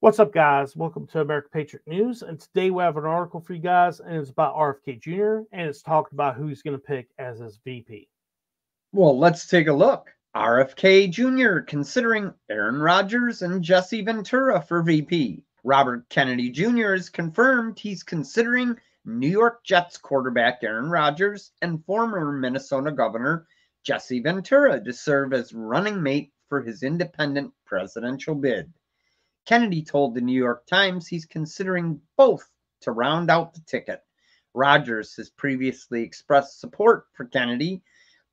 What's up, guys? Welcome to American Patriot News. And today we have an article for you guys, and it's about RFK Jr., and it's talking about who he's going to pick as his VP. Well, let's take a look. RFK Jr. considering Aaron Rodgers and Jesse Ventura for VP. Robert Kennedy Jr. is confirmed he's considering New York Jets quarterback Aaron Rodgers and former Minnesota Governor Jesse Ventura to serve as running mate for his independent presidential bid. Kennedy told the New York Times he's considering both to round out the ticket. Rodgers has previously expressed support for Kennedy,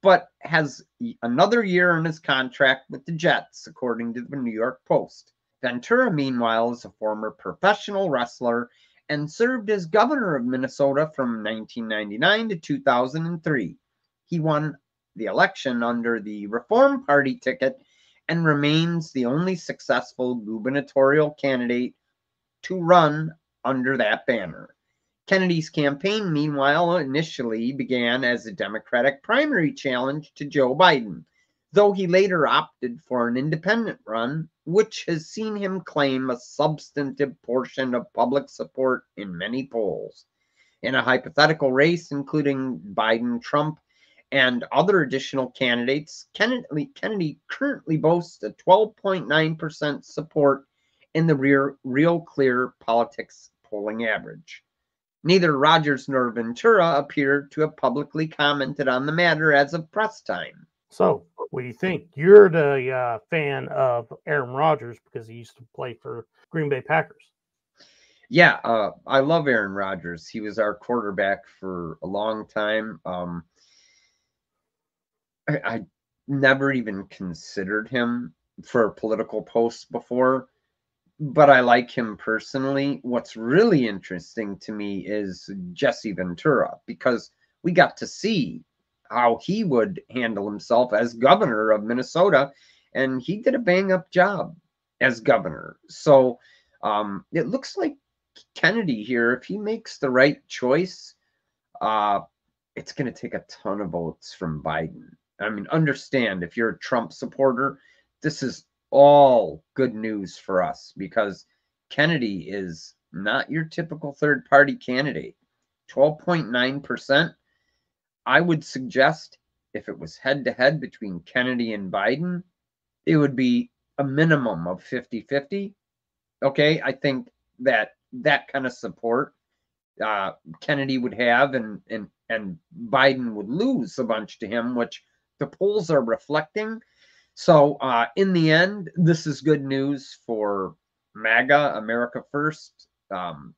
but has another year in his contract with the Jets, according to the New York Post. Ventura, meanwhile, is a former professional wrestler and served as governor of Minnesota from 1999 to 2003. He won the election under the Reform Party ticket and remains the only successful gubernatorial candidate to run under that banner. Kennedy's campaign, meanwhile, initially began as a Democratic primary challenge to Joe Biden, though he later opted for an independent run, which has seen him claim a substantive portion of public support in many polls. In a hypothetical race, including Biden Trump and other additional candidates, Kennedy, Kennedy currently boasts a 12.9% support in the real, real clear politics polling average. Neither Rodgers nor Ventura appear to have publicly commented on the matter as of press time. So, what do you think? You're the uh, fan of Aaron Rodgers because he used to play for Green Bay Packers. Yeah, uh, I love Aaron Rodgers. He was our quarterback for a long time. Um, I, I never even considered him for political post before, but I like him personally. What's really interesting to me is Jesse Ventura because we got to see how he would handle himself as governor of Minnesota, and he did a bang up job as governor. So um, it looks like Kennedy here, if he makes the right choice, uh, it's going to take a ton of votes from Biden. I mean, understand if you're a Trump supporter, this is all good news for us because Kennedy is not your typical third party candidate. 12.9%. I would suggest if it was head to head between Kennedy and Biden, it would be a minimum of 50 50. Okay. I think that that kind of support uh, Kennedy would have and, and, and Biden would lose a bunch to him, which the polls are reflecting. So, uh, in the end, this is good news for MAGA, America First, um,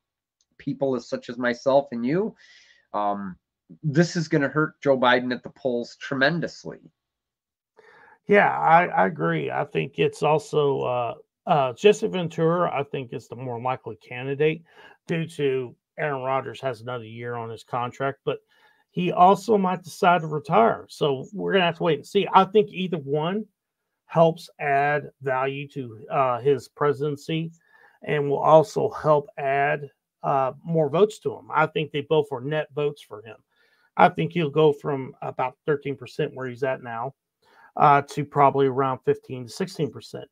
people as such as myself and you. Um, this is going to hurt Joe Biden at the polls tremendously. Yeah, I, I agree. I think it's also uh, uh, Jesse Ventura. I think is the more likely candidate due to Aaron Rodgers has another year on his contract, but he also might decide to retire. So we're gonna have to wait and see. I think either one helps add value to uh, his presidency, and will also help add uh, more votes to him. I think they both are net votes for him. I think he'll go from about 13% where he's at now uh, to probably around 15 to 16%.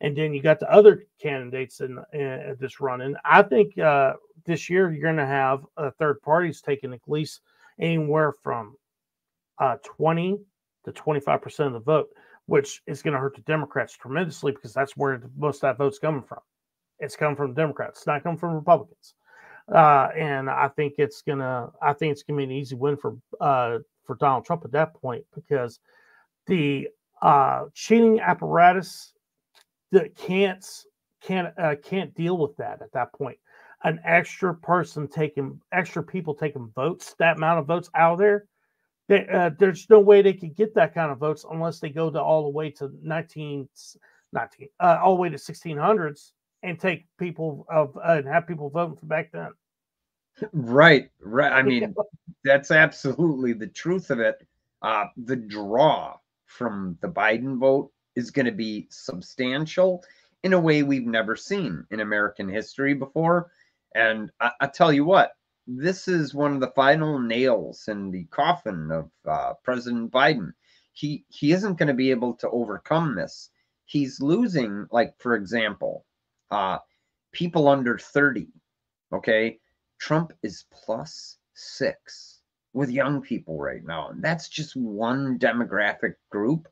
And then you got the other candidates in, in this running. I think uh, this year you're going to have uh, third parties taking at least – anywhere from uh, 20 to 25% of the vote, which is going to hurt the Democrats tremendously because that's where most of that vote's coming from. It's coming from Democrats, it's not coming from Republicans. Uh, and I think it's gonna, I think it's gonna be an easy win for uh, for Donald Trump at that point because the uh, cheating apparatus that can't can't uh, can't deal with that at that point an extra person taking extra people taking votes, that amount of votes out there, they, uh, there's no way they could get that kind of votes unless they go to all the way to 19, 19 uh, all the way to 1600s and take people of uh, and have people voting for back then. Right, right. I mean, that's absolutely the truth of it. Uh, the draw from the Biden vote is going to be substantial in a way we've never seen in American history before. And I, I, tell you what, this is one of the final nails in the coffin of uh, President Biden. He he isn't going to be able to overcome this. He's losing, like for example, uh, people under 30. Okay. Trump is plus six with young people right now. And that's just one demographic group.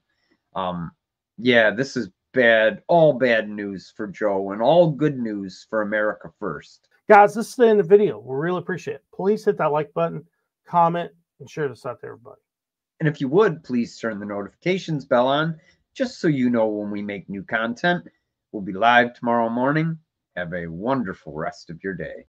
Um, yeah, this is bad, all bad news for Joe and all good news for America first. Guys, this is the end of the video. We really appreciate it. Please hit that like button, comment, and share this out to everybody. And if you would, please turn the notifications bell on just so you know when we make new content. We'll be live tomorrow morning. Have a wonderful rest of your day.